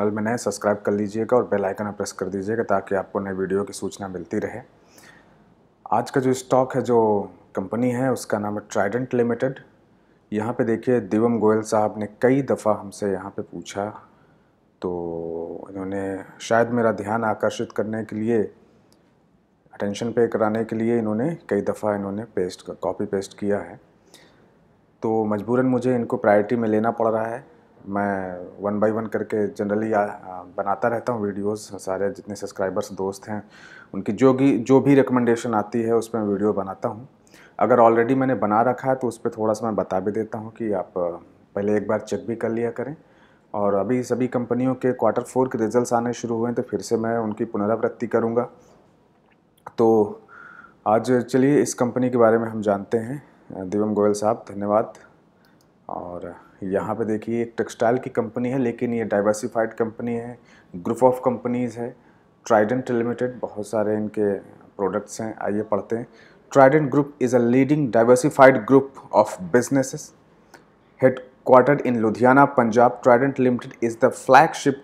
Channel में नए, subscribe कर लीजिएगा और बेल आइकन प्रेस कर दीजिएगा ताकि आपको नए वीडियो की सूचना मिलती रहे। आज का जो स्टॉक है, जो कंपनी है, उसका नाम है ट्राइडेंट लिमिटेड। यहाँ पे देखिए, दिवम गोयल साहब ने कई दफ़ा हमसे यहाँ पे पूछा। तो इन्होंने शायद मेरा ध्यान आकर्षित करने के लिए अटेंशन पे कराने के लिए इन्होंने कई दफ़ा इन्होंने पेस्ट कॉपी पेस्ट किया है। तो मजबूरन मुझे इनको प्रायोरिटी में लेना पड़ रहा है। मैं वन बाय वन करके जनरली बनाता रहता हूँ वीडियोस सारे जितने सब्सक्राइबर्स दोस्त हैं, उनकी जो भी जो भी रिकमेंडेशन आती है उस पर मैं वीडियो बनाता हूँ। अगर ऑलरेडी मैंने बना रखा है तो उस पर थोड़ा सा मैं बता भी देता हूँ कि आप पहले एक बार चेक भी कर लिया करें। और अभी सभी कंपनियों के क्वार्टर फोर के रिजल्ट्स आने शुरू हुए हैं तो फिर से मैं उनकी पुनरावृत्ति करूँगा। तो आज चलिए इस कंपनी के बारे में हम जानते हैं। दिवम गोयल साहब, धन्यवाद। और यहाँ पे देखिए, एक टेक्सटाइल की कंपनी है, लेकिन ये डाइवर्सिफाइड कंपनी है ग्रुप ऑफ़ कंपनीज़ है ट्राइडेंट लिमिटेड बहुत सारे इनके प्रोडक्ट्स हैं, आइए पढ़ते हैं। Trident group is a leading diversified group of businesses head quarter in Ludhiana Punjab Trident limited is the flagship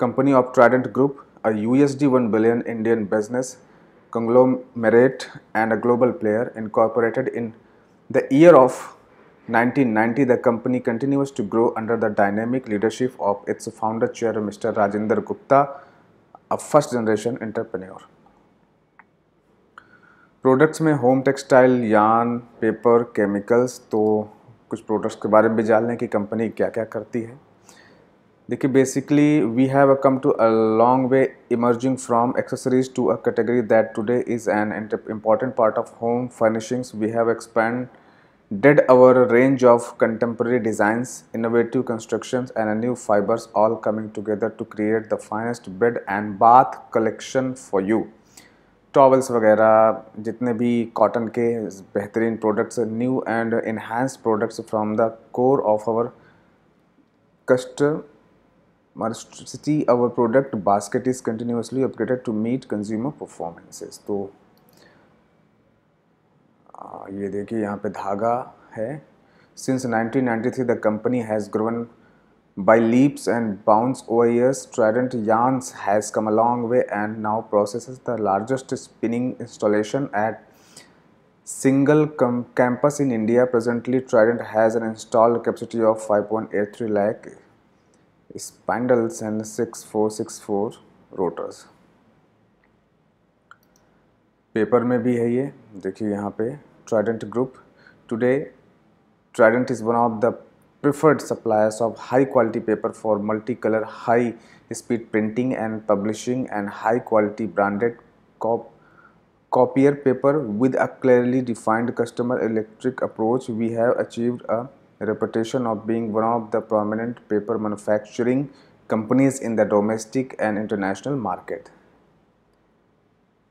company of Trident group a U S D one billion Indian business conglomerate, and a global player incorporated in the year of 1990, the company continues to grow under the dynamic leadership of its founder chair, Mr. Rajinder Gupta, a first generation entrepreneur. Products में home textile yarn paper chemicals तो कुछ products के बारे में भी जान लें कि कंपनी क्या क्या करती है देखिए basically we have come to a long way emerging from accessories to a category that today is an important part of home furnishings we have expand did our range of contemporary designs, innovative constructions and new fibers all coming together to create the finest bed and bath collection for you. Towels वगैरह जितने भी cotton के बेहतरीन products new and enhanced products from the core of our customer city our product basket is continuously upgraded to meet consumer performances तो ये देखिए यहाँ पे धागा है। Since 1993 ninety the company has grown by leaps and bounds over years Trident yarns has come along way and now process the largest spinning installation at single campus in India presently Trident has an installed capacity of five point eight three lakh spindles and six four six four rotors paper में भी है ये। देखिए यहाँ पे Trident group today Trident is one of the preferred suppliers of high quality paper for multi colour high speed printing and publishing and high quality branded copier paper with a clearly defined customer electric approach we have achieved a reputation of being one of the prominent paper manufacturing companies in the domestic and international market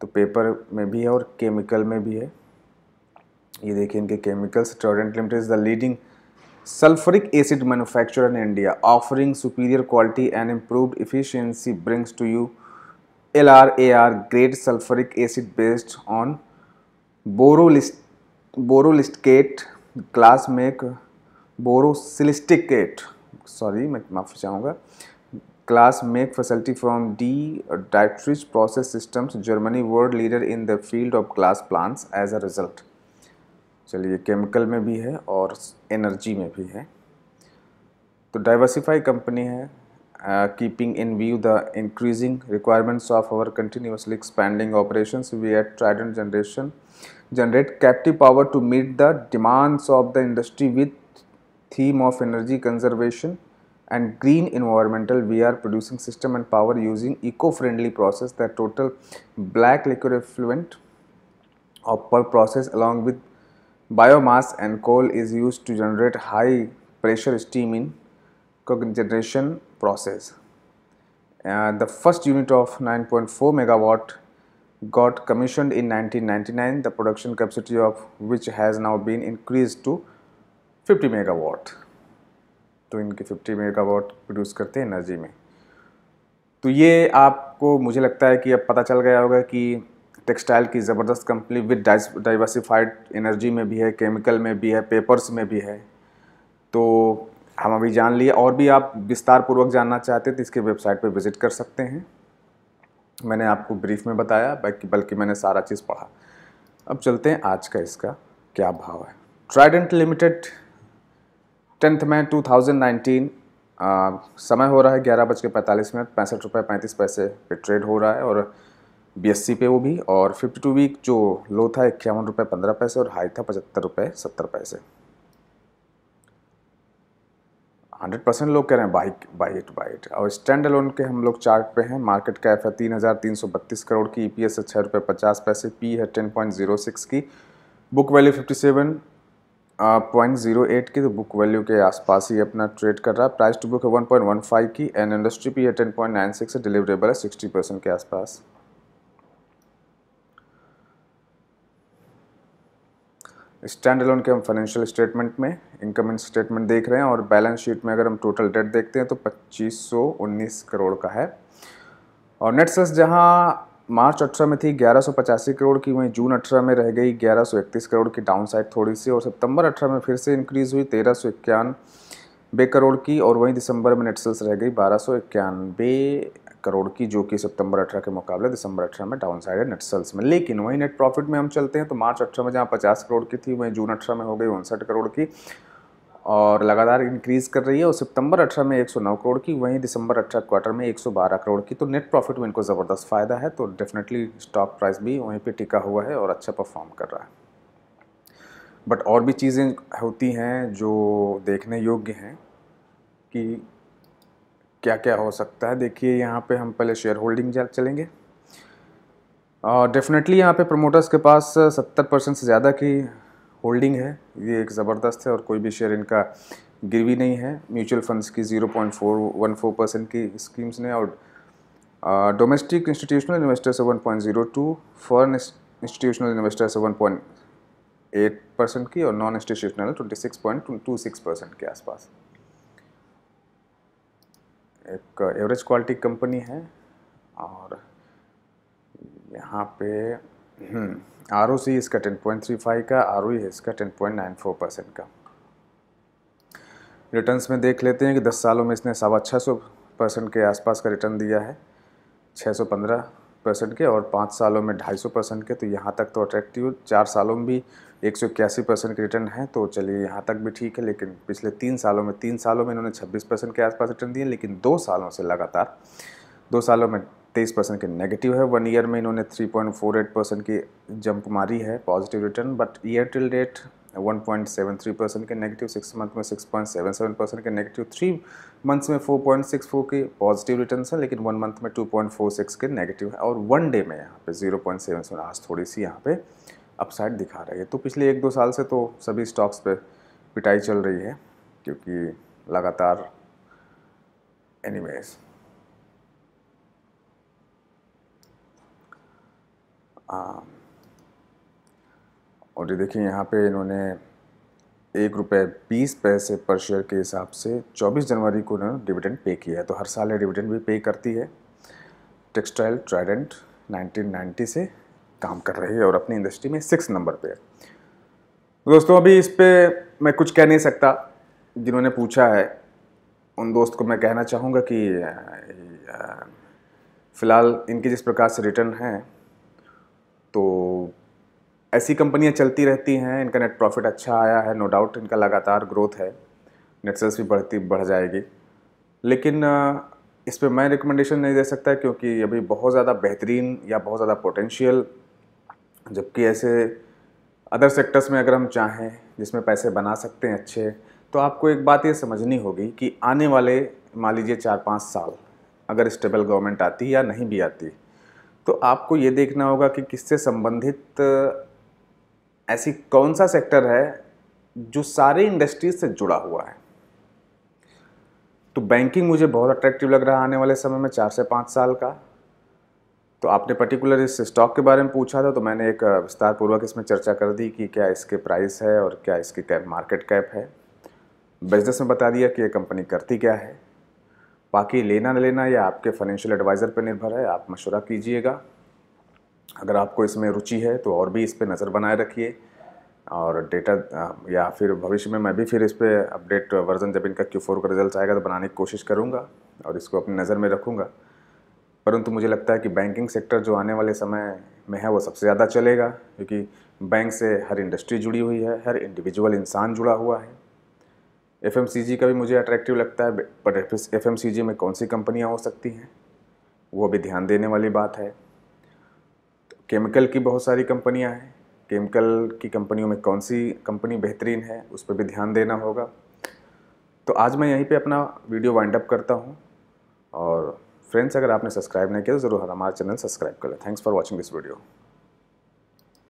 तो paper में भी है और chemical में भी है। ये देखिए इनके chemicals Torrent limited is the leading sulphuric acid manufacturer in India offering superior quality and improved efficiency brings to you L R A R great sulphuric acid based on बोरोलिस्ट बोरोलिस्टकेट क्लास मेक बोरोसिलिस्टिकेट सॉरी मैं माफ़ी चाहूँगा class make facility from De Dietrich process systems Germany world leader in the field of glass plants as a result चलिए chemical में भी है और energy में भी है। तो डाइवर्सिफाई कंपनी है keeping in view the increasing requirements of our continuously expanding operation we at Trident generation generate captive power to meet the demands of the industry with theme of energy conservation and green environmental we are producing system and power using eco-friendly process. That total black liquid effluent of per process along with Biomass and coal is used to generate high pressure steam in cogeneration process. Uh, the first unit of 9.4 megawatt got commissioned in 1999 the production capacity of which has now been increased to 50 megawatt तो इनके 50 megawatt produce करते हैं energy में। तो ये आपको, मुझे लगता है कि अब पता चल गया होगा कि टेक्सटाइल की ज़बरदस्त कंपनी विद डाइवर्सिफाइड एनर्जी में भी है, केमिकल में भी है, पेपर्स में भी है। तो हम अभी जान लिए, और भी आप विस्तार पूर्वक जानना चाहते तो इसके वेबसाइट पर विज़िट कर सकते हैं। मैंने आपको ब्रीफ में बताया बल्कि बल्कि मैंने सारा चीज़ पढ़ा। अब चलते हैं आज का इसका क्या भाव है। ट्राइडेंट लिमिटेड टेंथ में 2019 आ, समय हो रहा है ग्यारह बज के पैंतालीस मिनट पैंसठ रुपये पैंतीस पैसे पे ट्रेड हो रहा है और बीएससी पे वो भी और 52 वीक जो लो था इक्यावन रुपये पंद्रह पैसे और हाई था पचहत्तर रुपये सत्तर पैसे। हंड्रेड परसेंट लोग कह रहे हैं bike buy it buy it और स्टैंड अलोन के हम लोग चार्ट पे हैं मार्केट कैप है तीन हज़ार तीन सौ बत्तीस करोड़ की ईपीएस है छः रुपये पचास पैसे पी है टेन पॉइंट ज़ीरो सिक्स की book value fifty seven point zero eight की तो बुक वैल्यू के आसपास ही अपना ट्रेड कर रहा है। प्राइस टू बुक है वन पॉइंट वन फाइव की एंड इंडस्ट्री पी है ten point nine six deliverable है सिक्सटी परसेंट के आसपास। स्टैंड अलोन के हम फाइनेंशियल स्टेटमेंट में इनकम स्टेटमेंट देख रहे हैं और बैलेंस शीट में अगर हम टोटल डेट देखते हैं तो 2519 करोड़ का है। और नेट सेल्स जहाँ मार्च अठारह में थी, ग्यारह करोड़ की वहीं जून अठारह में रह गई, ग्यारह करोड़ की डाउन साइड थोड़ी सी, और सितंबर अठारह में फिर से इंक्रीज़ हुई, तेरह सौ इक्यानबे करोड़ की, और वहीं दिसंबर में नेट सेल्स रह गई, बारह सौ इक्यानबे करोड़ की, जो कि सितंबर अठारह के मुकाबले दिसंबर अठारह में डाउन साइड है नेट सेल्स में। लेकिन वहीं नेट प्रॉफिट में हम चलते हैं तो मार्च अठारह में जहाँ पचास करोड़ की थी, वहीं जून अठारह में हो गई, उनसठ करोड़ की और लगातार इंक्रीज़ कर रही है और सितंबर अठारह में 109 करोड़ की, वहीं दिसंबर अठारह क्वार्टर में 112 करोड़ की। तो नेट प्रॉफिट में इनको ज़बरदस्त फ़ायदा है तो डेफिनेटली स्टॉक प्राइस भी वहीं पे टिका हुआ है और अच्छा परफॉर्म कर रहा है। बट और भी चीज़ें होती हैं जो देखने योग्य हैं कि क्या क्या हो सकता है। देखिए, यहाँ पे हम पहले शेयर होल्डिंग चलेंगे। और डेफिनेटली यहाँ पे प्रमोटर्स के पास सत्तर परसेंट से ज़्यादा की होल्डिंग है, ये एक ज़बरदस्त है और कोई भी शेयर इनका गिरवी नहीं है। म्यूचुअल फंड्स की zero point four, one four percent की स्कीम्स ने और domestic institutional investors one point zero two, foreign institutional investors one point eight percent की और non institutional twenty six point two six percent के आसपास। एक average quality company है और यहाँ पे आर ओ सी इसका टेन पॉइंट थ्री फाइव का आर ओ है इसका ten point nine four percent का। रिटर्न्स में देख लेते हैं कि दस सालों में इसने सवा छः सौ परसेंट के आसपास का रिटर्न दिया है छः सौ पंद्रह परसेंट के और पाँच सालों में ढाई सौ परसेंट के तो यहाँ तक तो अट्रैक्टिव चार सालों में भी एक सौ इक्यासी परसेंट के रिटर्न है तो चलिए यहाँ तक भी ठीक है, लेकिन पिछले तीन सालों में, तीन सालों में इन्होंने छब्बीस परसेंट के आसपास रिटर्न दिए, लेकिन दो सालों से लगातार, दो सालों में तेईस परसेंट के नेगेटिव है। वन ईयर में इन्होंने three point four eight percent की जंप मारी है positive return but year till date one point seven three percent के नेगेटिव सिक्स मंथ में six point seven seven percent के नेगेटिव थ्री मंथ्स में फोर पॉइंट सिक्स फोर के positive return है, लेकिन वन मंथ में टू पॉइंट फोर सिक्स के negative है। और वन डे में यहाँ पे ज़ीरो पॉइंट सेवन सेवन आज थोड़ी सी यहाँ पे अपसाइड दिखा रही है। तो पिछले एक दो साल से तो सभी स्टॉक्स पे पिटाई चल रही है, क्योंकि लगातार एनीवेज और ये देखिए, यहाँ पे इन्होंने एक रुपये बीस पैसे पर शेयर के हिसाब से 24 जनवरी को इन्होंने डिविडेंड पे किया है। तो हर साल ये डिविडेंड भी पे करती है। टेक्सटाइल ट्राइडेंट 1990 से काम कर रही है और अपनी इंडस्ट्री में सिक्स नंबर पे है। दोस्तों, अभी इस पर मैं कुछ कह नहीं सकता। जिन्होंने पूछा है, उन दोस्त को मैं कहना चाहूँगा कि फ़िलहाल इनके जिस प्रकार से रिटर्न हैं तो ऐसी कंपनियाँ चलती रहती हैं, इनका नेट प्रॉफिट अच्छा आया है नो डाउट इनका लगातार ग्रोथ है नेट सेल्स भी बढ़ती, बढ़ जाएगी। लेकिन इस पर मैं रिकमेंडेशन नहीं दे सकता क्योंकि अभी बहुत ज़्यादा बेहतरीन या बहुत ज़्यादा पोटेंशियल जबकि ऐसे अदर सेक्टर्स में अगर हम चाहें, जिसमें पैसे बना सकते हैं अच्छे तो आपको एक बात ये समझनी होगी कि आने वाले, मान लीजिए चार पाँच साल, अगर स्टेबल गवर्नमेंट आती या नहीं भी आती तो आपको ये देखना होगा कि किससे संबंधित, ऐसी कौन सा सेक्टर है जो सारे इंडस्ट्रीज़ से जुड़ा हुआ है। तो बैंकिंग मुझे बहुत अट्रैक्टिव लग रहा है आने वाले समय में चार से पाँच साल का। तो आपने पर्टिकुलर इस स्टॉक के बारे में पूछा था तो मैंने एक विस्तार पूर्वक इसमें चर्चा कर दी कि क्या इसके प्राइस है और क्या इसकी कैप, मार्केट कैप है। बिज़नेस में बता दिया कि ये कंपनी करती क्या है। बाकी लेना न लेना या आपके फाइनेंशियल एडवाइज़र पर निर्भर है, आप मशवरा कीजिएगा। अगर आपको इसमें रुचि है तो और भी इस पर नज़र बनाए रखिए। और डेटा या फिर भविष्य में मैं भी फिर इस पर अपडेट वर्जन जब इनका क्यू फोर का रिज़ल्ट आएगा तो बनाने की कोशिश करूँगा और इसको अपनी नज़र में रखूँगा। परंतु मुझे लगता है कि बैंकिंग सेक्टर जो आने वाले समय में है, वो सबसे ज़्यादा चलेगा, क्योंकि बैंक से हर इंडस्ट्री जुड़ी हुई है, हर इंडिविजुअल इंसान जुड़ा हुआ है। एफएमसीजी का भी मुझे अट्रैक्टिव लगता है पर एफएमसीजी में कौन सी कंपनियाँ हो सकती हैं? वो भी ध्यान देने वाली बात है। तो केमिकल की बहुत सारी कंपनियाँ हैं। केमिकल की कंपनियों में कौन सी कंपनी बेहतरीन है, उस पर भी ध्यान देना होगा। तो आज मैं यहीं पे अपना वीडियो वाइंड अप करता हूँ। और फ्रेंड्स अगर आपने सब्सक्राइब नहीं किया तो ज़रूर हमारा चैनल सब्सक्राइब कर लें। Thanks for watching this video